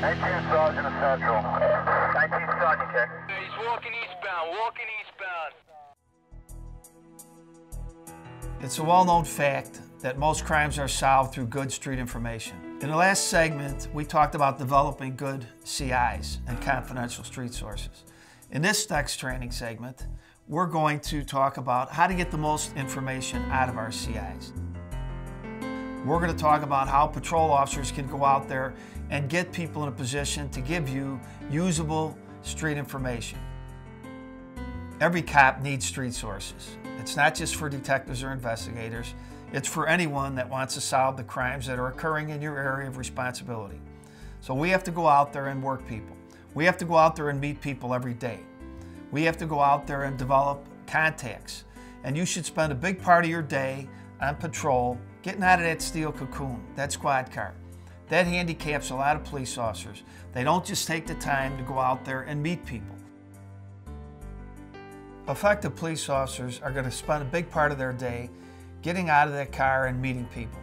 19 Sergeant of Central. 19 Sergeant, check. He's walking eastbound, walking eastbound. It's a well-known fact that most crimes are solved through good street information. In the last segment, we talked about developing good CIs and confidential street sources. In this next training segment, we're going to talk about how to get the most information out of our CIs. We're going to talk about how patrol officers can go out there and get people in a position to give you usable street information. Every cop needs street sources. It's not just for detectives or investigators, it's for anyone that wants to solve the crimes that are occurring in your area of responsibility. So we have to go out there and work people. We have to go out there and meet people every day. We have to go out there and develop contacts. And you should spend a big part of your day on patrol, getting out of that steel cocoon, that squad car. That handicaps a lot of police officers. They don't just take the time to go out there and meet people. Effective police officers are going to spend a big part of their day getting out of that car and meeting people,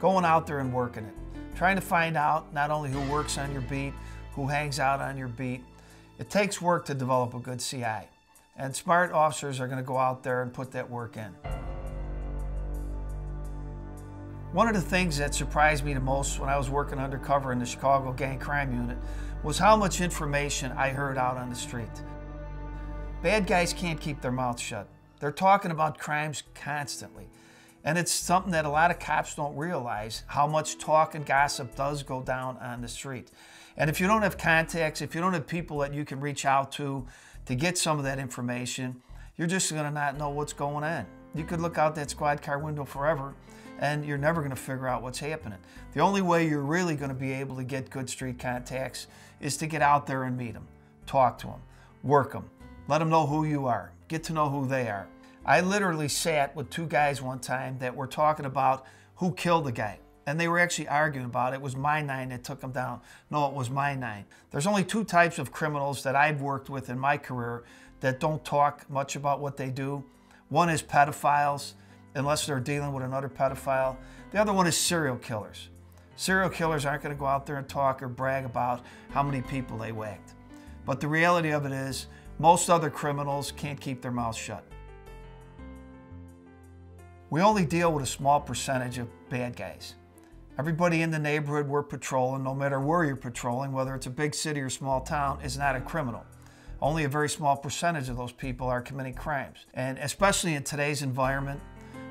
going out there and working it, trying to find out not only who works on your beat, who hangs out on your beat. It takes work to develop a good CI, and smart officers are going to go out there and put that work in. One of the things that surprised me the most when I was working undercover in the Chicago Gang Crime Unit was how much information I heard out on the street. Bad guys can't keep their mouths shut. They're talking about crimes constantly. And it's something that a lot of cops don't realize how much talk and gossip does go down on the street. And if you don't have contacts, if you don't have people that you can reach out to to get some of that information, you're just going to not know what's going on. You could look out that squad car window forever and you're never going to figure out what's happening. The only way you're really going to be able to get good street contacts is to get out there and meet them, talk to them, work them, let them know who you are, get to know who they are. I literally sat with two guys one time that were talking about who killed the guy. And they were actually arguing about it. It was my nine that took them down. No, it was my nine. There's only two types of criminals that I've worked with in my career that don't talk much about what they do. One is pedophiles, unless they're dealing with another pedophile. The other one is serial killers. Serial killers aren't going to go out there and talk or brag about how many people they whacked. But the reality of it is, most other criminals can't keep their mouths shut. We only deal with a small percentage of bad guys. Everybody in the neighborhood we're patrolling, no matter where you're patrolling, whether it's a big city or small town, is not a criminal. Only a very small percentage of those people are committing crimes. And especially in today's environment,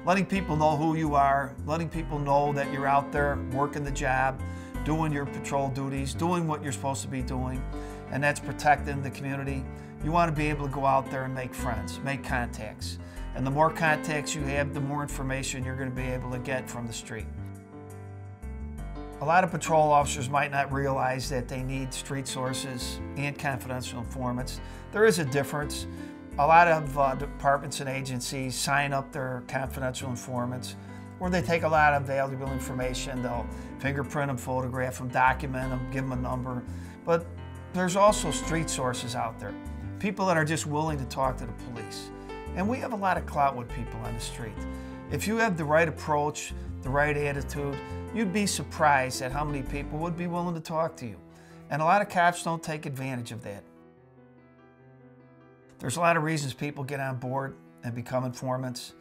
letting people know who you are, letting people know that you're out there working the job, doing your patrol duties, doing what you're supposed to be doing, and that's protecting the community. You want to be able to go out there and make friends, make contacts. And the more contacts you have, the more information you're going to be able to get from the street. A lot of patrol officers might not realize that they need street sources and confidential informants. There is a difference. A lot of uh, departments and agencies sign up their confidential informants or they take a lot of valuable information. They'll fingerprint them, photograph them, document them, give them a number. But there's also street sources out there, people that are just willing to talk to the police. And we have a lot of clout with people on the street. If you have the right approach, the right attitude, you'd be surprised at how many people would be willing to talk to you. And a lot of cops don't take advantage of that. There's a lot of reasons people get on board and become informants,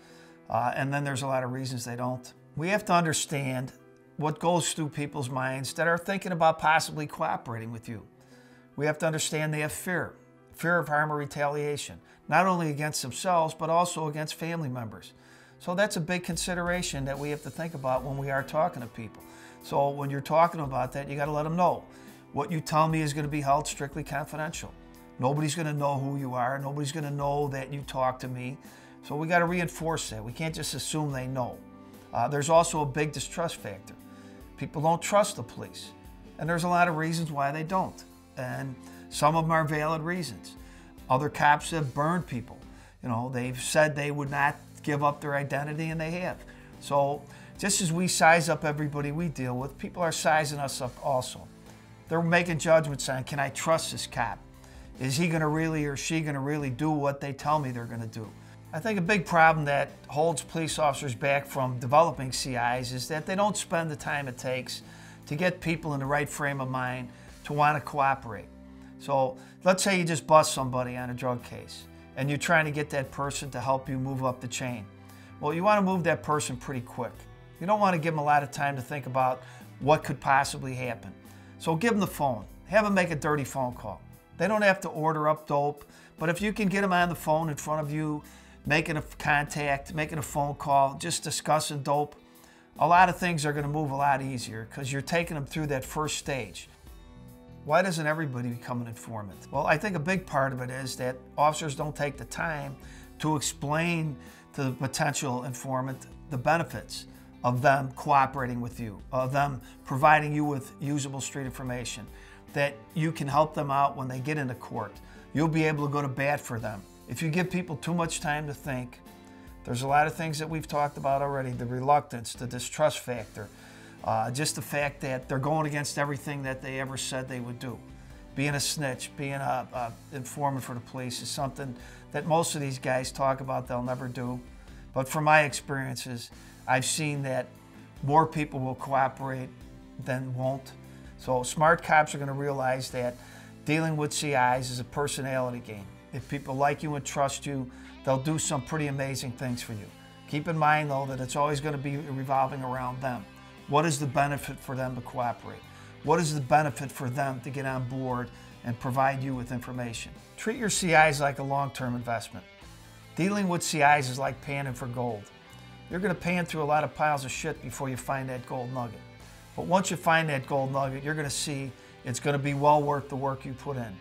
uh, and then there's a lot of reasons they don't. We have to understand what goes through people's minds that are thinking about possibly cooperating with you. We have to understand they have fear, fear of harm or retaliation, not only against themselves, but also against family members. So that's a big consideration that we have to think about when we are talking to people. So when you're talking about that, you got to let them know. What you tell me is going to be held strictly confidential. Nobody's going to know who you are. Nobody's going to know that you talk to me. So we got to reinforce that. We can't just assume they know. Uh, there's also a big distrust factor. People don't trust the police. And there's a lot of reasons why they don't. And some of them are valid reasons. Other cops have burned people. You know, they've said they would not give up their identity, and they have. So just as we size up everybody we deal with, people are sizing us up also. They're making judgments on, can I trust this cop? Is he going to really or she going to really do what they tell me they're going to do? I think a big problem that holds police officers back from developing CIs is that they don't spend the time it takes to get people in the right frame of mind to want to cooperate. So let's say you just bust somebody on a drug case and you're trying to get that person to help you move up the chain. Well, you want to move that person pretty quick. You don't want to give them a lot of time to think about what could possibly happen. So give them the phone. Have them make a dirty phone call. They don't have to order up dope, but if you can get them on the phone in front of you, making a contact, making a phone call, just discussing dope, a lot of things are going to move a lot easier because you're taking them through that first stage. Why doesn't everybody become an informant? Well, I think a big part of it is that officers don't take the time to explain to the potential informant the benefits of them cooperating with you, of them providing you with usable street information, that you can help them out when they get into court. You'll be able to go to bat for them. If you give people too much time to think, there's a lot of things that we've talked about already the reluctance, the distrust factor, uh, just the fact that they're going against everything that they ever said they would do. Being a snitch, being a, a informant for the police is something that most of these guys talk about they'll never do. But from my experiences, I've seen that more people will cooperate than won't. So smart cops are going to realize that dealing with CIs is a personality game. If people like you and trust you, they'll do some pretty amazing things for you. Keep in mind, though, that it's always going to be revolving around them. What is the benefit for them to cooperate? What is the benefit for them to get on board and provide you with information? Treat your CIs like a long-term investment. Dealing with CIs is like panning for gold. You're going to pan through a lot of piles of shit before you find that gold nugget. But once you find that gold nugget, you're going to see it's going to be well worth the work you put in.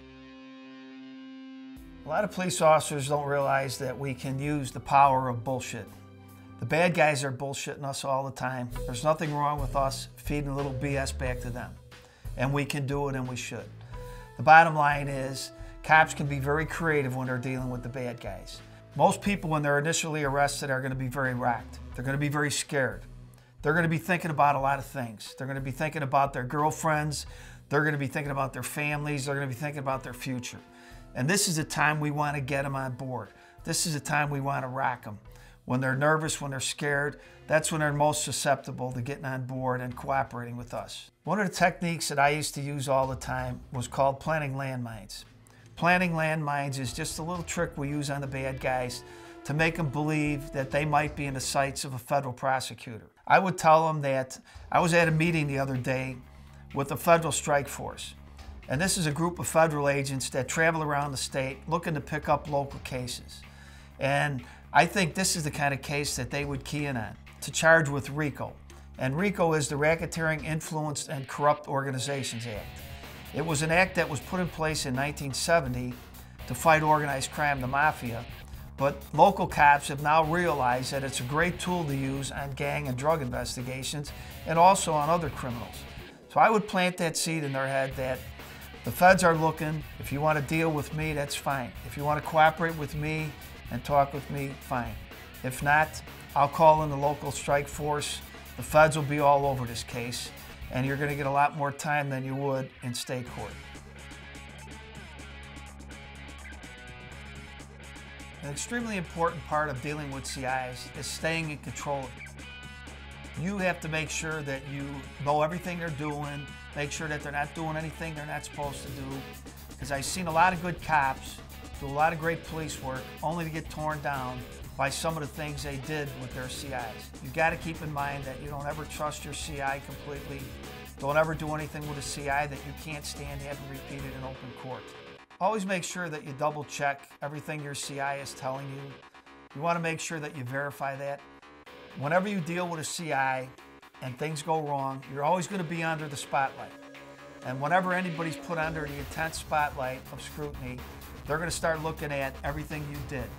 A lot of police officers don't realize that we can use the power of bullshit. The bad guys are bullshitting us all the time. There's nothing wrong with us feeding a little BS back to them. And we can do it and we should. The bottom line is cops can be very creative when they're dealing with the bad guys. Most people, when they're initially arrested, are going to be very racked. They're going to be very scared. They're going to be thinking about a lot of things. They're going to be thinking about their girlfriends. They're going to be thinking about their families. They're going to be thinking about their future. And this is the time we want to get them on board. This is the time we want to rock them when they're nervous, when they're scared, that's when they're most susceptible to getting on board and cooperating with us. One of the techniques that I used to use all the time was called planting landmines. Planting landmines is just a little trick we use on the bad guys to make them believe that they might be in the sights of a federal prosecutor. I would tell them that I was at a meeting the other day with the Federal Strike Force. And this is a group of federal agents that travel around the state looking to pick up local cases. And I think this is the kind of case that they would key in on to charge with RICO. And RICO is the Racketeering Influenced and Corrupt Organizations Act. It was an act that was put in place in 1970 to fight organized crime, the mafia, but local cops have now realized that it's a great tool to use on gang and drug investigations and also on other criminals. So I would plant that seed in their head that the feds are looking. If you want to deal with me, that's fine. If you want to cooperate with me, and talk with me, fine. If not, I'll call in the local strike force. The feds will be all over this case, and you're going to get a lot more time than you would in state court. An extremely important part of dealing with CIs is staying in control. You have to make sure that you know everything they're doing, make sure that they're not doing anything they're not supposed to do. Because I've seen a lot of good cops do a lot of great police work only to get torn down by some of the things they did with their CIs. You've got to keep in mind that you don't ever trust your CI completely. Don't ever do anything with a CI that you can't stand having repeated in open court. Always make sure that you double check everything your CI is telling you. You want to make sure that you verify that. Whenever you deal with a CI and things go wrong, you're always going to be under the spotlight. And whenever anybody's put under the intense spotlight of scrutiny, they're going to start looking at everything you did.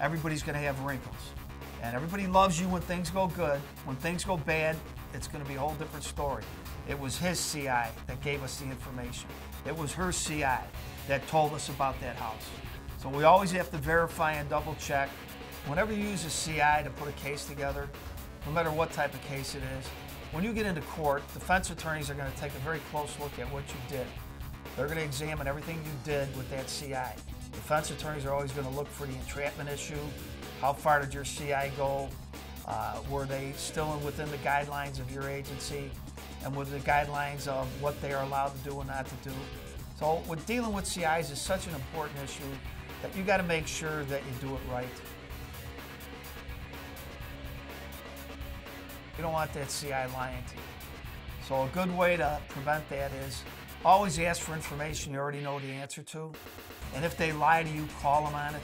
Everybody's going to have wrinkles. And everybody loves you when things go good. When things go bad, it's going to be a whole different story. It was his CI that gave us the information. It was her CI that told us about that house. So we always have to verify and double check. Whenever you use a CI to put a case together, no matter what type of case it is, when you get into court, defense attorneys are going to take a very close look at what you did. They're going to examine everything you did with that CI. Defense attorneys are always going to look for the entrapment issue. How far did your CI go? Uh, were they still within the guidelines of your agency? and with the guidelines of what they are allowed to do and not to do. So, with dealing with CIs is such an important issue that you got to make sure that you do it right. You don't want that CI lying to you. So, a good way to prevent that is always ask for information you already know the answer to. And if they lie to you, call them on it.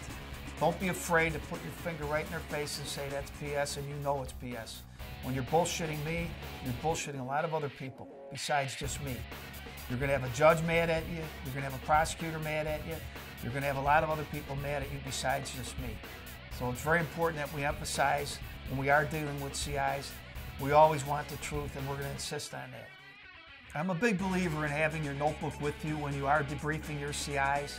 Don't be afraid to put your finger right in their face and say that's BS and you know it's BS. When you're bullshitting me, you're bullshitting a lot of other people besides just me. You're going to have a judge mad at you. You're going to have a prosecutor mad at you. You're going to have a lot of other people mad at you besides just me. So it's very important that we emphasize when we are dealing with CIs, we always want the truth and we're going to insist on that. I'm a big believer in having your notebook with you when you are debriefing your CIs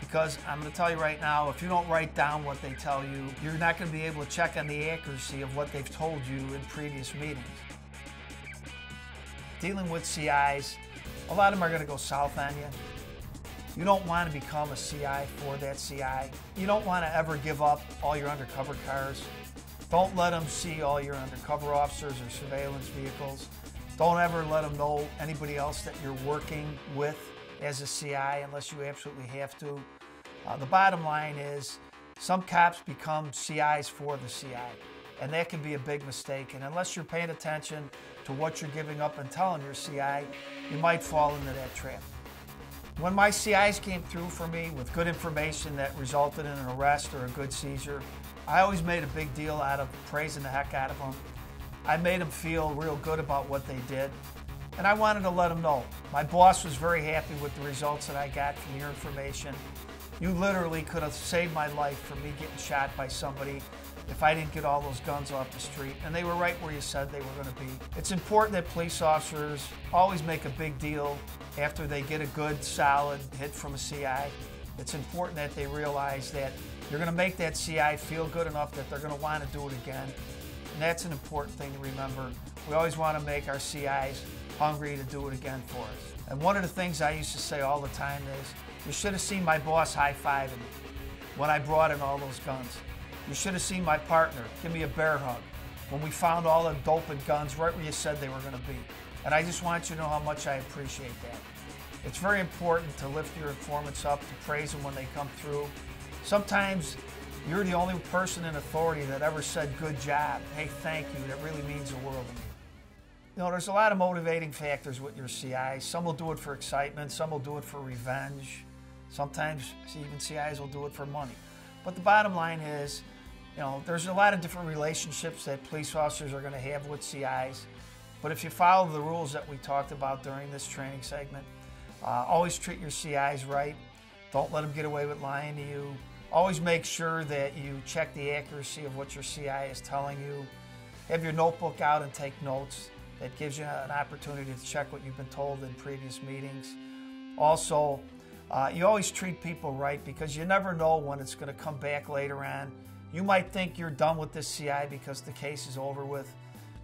because I'm going to tell you right now, if you don't write down what they tell you, you're not going to be able to check on the accuracy of what they've told you in previous meetings. Dealing with CIs, a lot of them are going to go south on you. You don't want to become a CI for that CI. You don't want to ever give up all your undercover cars. Don't let them see all your undercover officers or surveillance vehicles. Don't ever let them know anybody else that you're working with as a CI unless you absolutely have to. Uh, the bottom line is some cops become CIs for the CI, and that can be a big mistake. And unless you're paying attention to what you're giving up and telling your CI, you might fall into that trap. When my CIs came through for me with good information that resulted in an arrest or a good seizure, I always made a big deal out of praising the heck out of them. I made them feel real good about what they did and I wanted to let them know. My boss was very happy with the results that I got from your information. You literally could have saved my life from me getting shot by somebody if I didn't get all those guns off the street. And they were right where you said they were going to be. It's important that police officers always make a big deal after they get a good, solid hit from a CI. It's important that they realize that you're going to make that CI feel good enough that they're going to want to do it again. And that's an important thing to remember. We always want to make our CIs hungry to do it again for us. And one of the things I used to say all the time is, you should have seen my boss high-fiving when I brought in all those guns. You should have seen my partner give me a bear hug when we found all the dope and guns right where you said they were going to be. And I just want you to know how much I appreciate that. It's very important to lift your informants up, to praise them when they come through. Sometimes you're the only person in authority that ever said, good job, hey, thank you. That really means the world to me. You know, there's a lot of motivating factors with your CI. Some will do it for excitement, some will do it for revenge. Sometimes even CIs will do it for money. But the bottom line is, you know, there's a lot of different relationships that police officers are going to have with CIs. But if you follow the rules that we talked about during this training segment, uh, always treat your CIs right. Don't let them get away with lying to you. Always make sure that you check the accuracy of what your CI is telling you. Have your notebook out and take notes. That gives you an opportunity to check what you've been told in previous meetings. Also, uh, you always treat people right because you never know when it's going to come back later on. You might think you're done with this CI because the case is over with,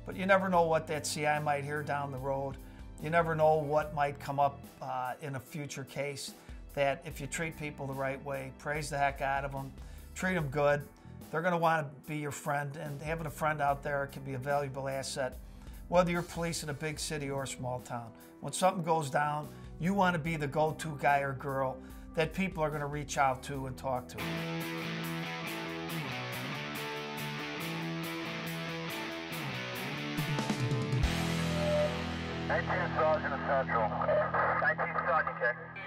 but you never know what that CI might hear down the road. You never know what might come up uh, in a future case. That if you treat people the right way, praise the heck out of them, treat them good, they're going to want to be your friend, and having a friend out there can be a valuable asset whether you're police in a big city or a small town. When something goes down, you want to be the go to guy or girl that people are going to reach out to and talk to. 19 Sergeant Central. 19 Sergeant, check.